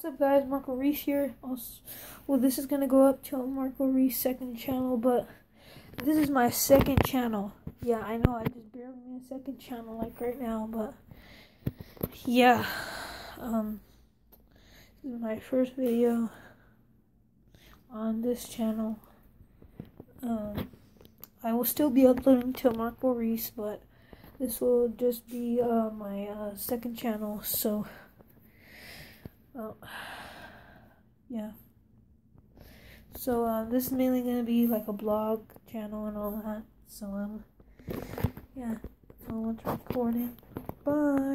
What's up guys, Marco Ruiz here. Well, this is going to go up to Marco Ruiz second channel, but this is my second channel. Yeah, I know, I just barely made a second channel like right now, but yeah. Um, this is my first video on this channel. Um, I will still be uploading to Marco Ruiz, but this will just be uh, my uh, second channel, so... Well, yeah. So, uh, this is mainly to be like a blog channel and all that. So, um, yeah. So, let's record it. Bye.